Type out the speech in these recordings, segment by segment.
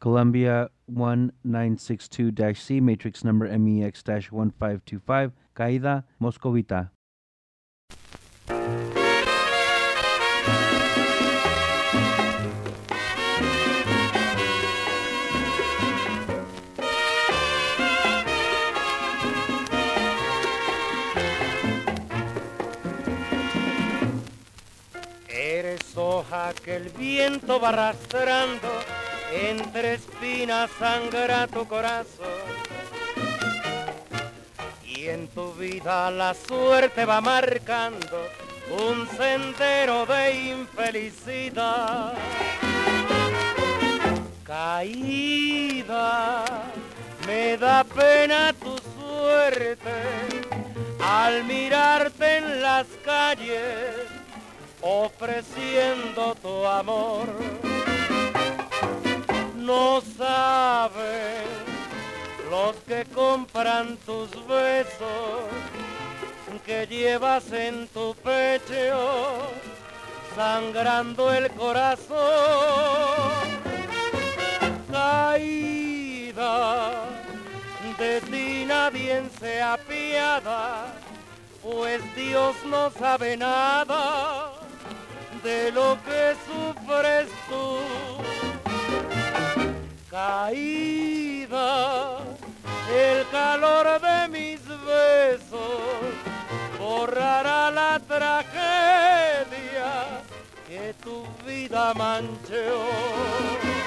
Columbia 1962-C, matrix number E MEX-1525, Caída Moscovita. Eres hoja que el viento va arrastrando, entre espinas sangra tu corazón. Y en tu vida la suerte va marcando un sendero de infelicidad. Caída, me da pena tu suerte al mirarte en las calles ofreciendo tu amor. No saben los que compran tus besos que llevas en tu pecho, sangrando el corazón. Caída, de ti nadie se apiada, pues Dios no sabe nada de lo que sufres tú. Caída, el calor de mis besos borrará la tragedia que tu vida manchó.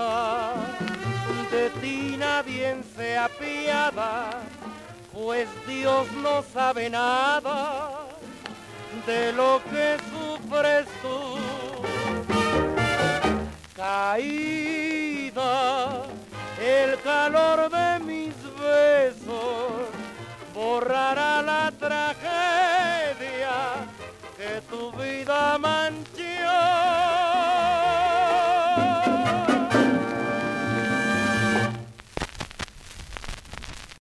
hija de ti nadie se apiada, pues Dios no sabe nada de lo que sufres. Caída, el calor